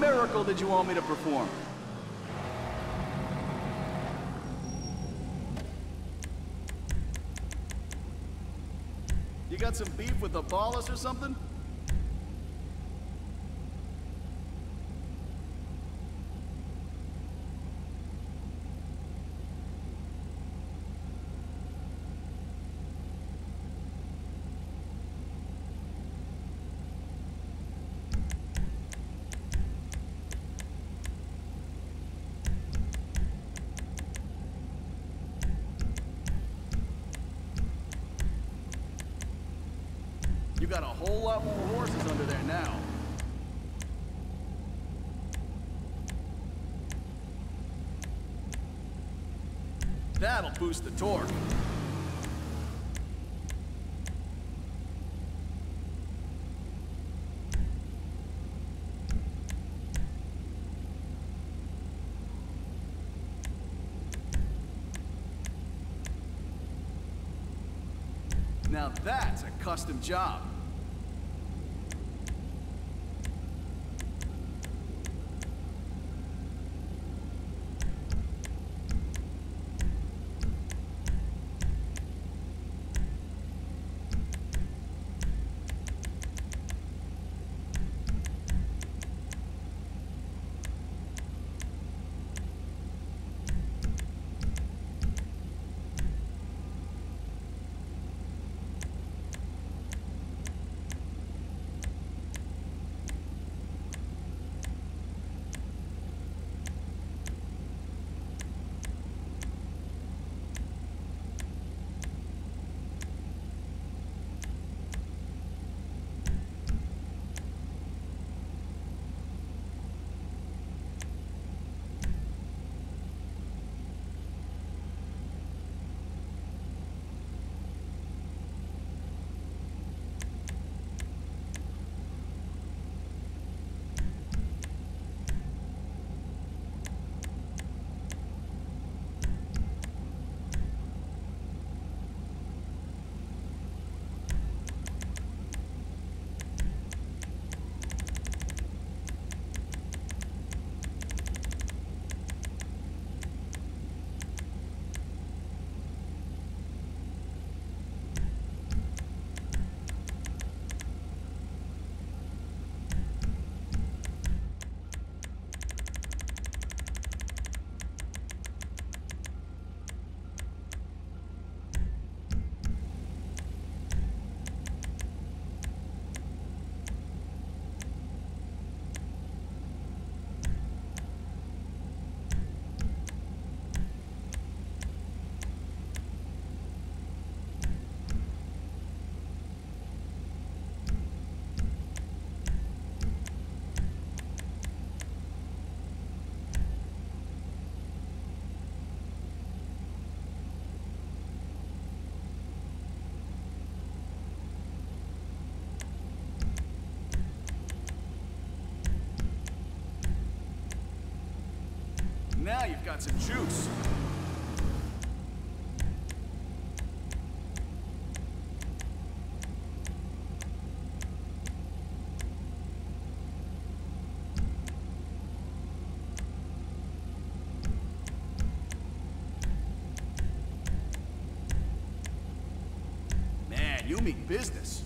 miracle did you want me to perform? You got some beef with the Ballas or something? You got a whole lot more horses under there now. That'll boost the torque. Now that's a custom job. Now you've got some juice. Man, you mean business.